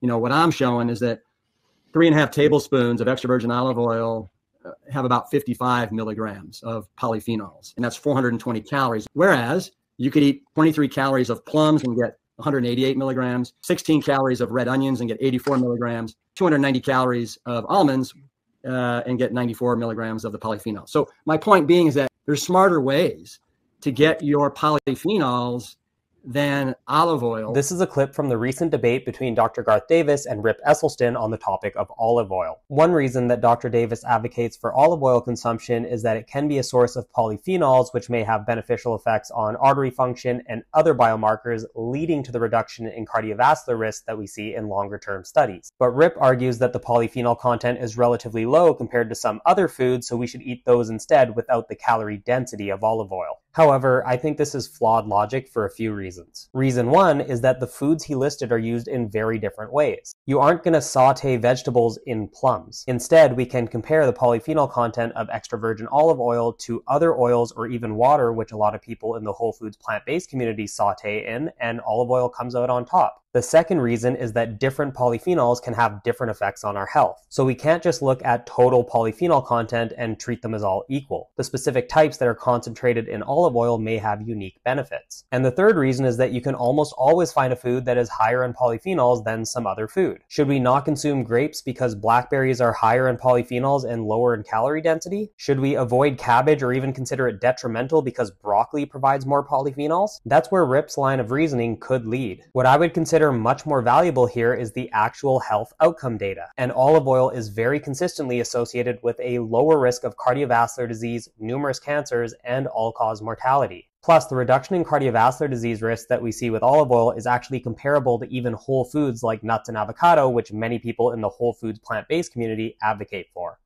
you know, what I'm showing is that three and a half tablespoons of extra virgin olive oil uh, have about 55 milligrams of polyphenols, and that's 420 calories. Whereas you could eat 23 calories of plums and get 188 milligrams, 16 calories of red onions and get 84 milligrams, 290 calories of almonds uh, and get 94 milligrams of the polyphenol. So my point being is that there's smarter ways to get your polyphenols than olive oil. This is a clip from the recent debate between Dr. Garth Davis and Rip Esselstyn on the topic of olive oil. One reason that Dr. Davis advocates for olive oil consumption is that it can be a source of polyphenols, which may have beneficial effects on artery function and other biomarkers, leading to the reduction in cardiovascular risk that we see in longer term studies. But Rip argues that the polyphenol content is relatively low compared to some other foods, so we should eat those instead without the calorie density of olive oil. However, I think this is flawed logic for a few reasons. Reason one is that the foods he listed are used in very different ways. You aren't going to saute vegetables in plums. Instead, we can compare the polyphenol content of extra virgin olive oil to other oils or even water, which a lot of people in the Whole Foods plant based community saute in, and olive oil comes out on top. The second reason is that different polyphenols can have different effects on our health. So we can't just look at total polyphenol content and treat them as all equal. The specific types that are concentrated in olive oil may have unique benefits. And the third reason is that you can almost always find a food that is higher in polyphenols than some other food. Should we not consume grapes because blackberries are higher in polyphenols and lower in calorie density? Should we avoid cabbage or even consider it detrimental because broccoli provides more polyphenols? That's where Rip's line of reasoning could lead. What I would consider consider much more valuable here is the actual health outcome data. And olive oil is very consistently associated with a lower risk of cardiovascular disease, numerous cancers, and all cause mortality. Plus, the reduction in cardiovascular disease risk that we see with olive oil is actually comparable to even whole foods like nuts and avocado, which many people in the whole foods plant based community advocate for.